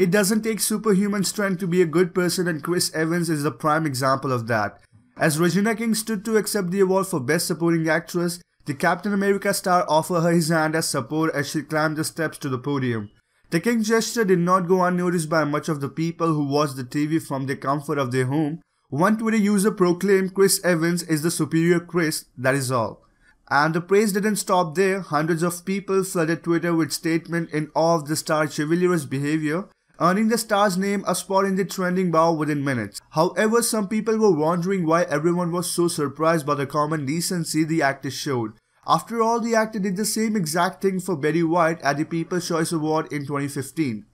It doesn't take superhuman strength to be a good person and Chris Evans is the prime example of that. As Regina King stood to accept the award for Best Supporting Actress, the Captain America star offered her his hand as support as she climbed the steps to the podium. The King gesture did not go unnoticed by much of the people who watched the TV from the comfort of their home. One Twitter user proclaimed Chris Evans is the superior Chris, that is all. And the praise didn't stop there. Hundreds of people flooded Twitter with statements in awe of the star's chivalrous behavior, earning the star's name a spot in the trending bar within minutes. However, some people were wondering why everyone was so surprised by the common decency the actor showed. After all, the actor did the same exact thing for Betty White at the People's Choice Award in 2015.